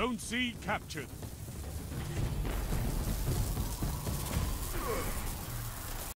Zone C captured.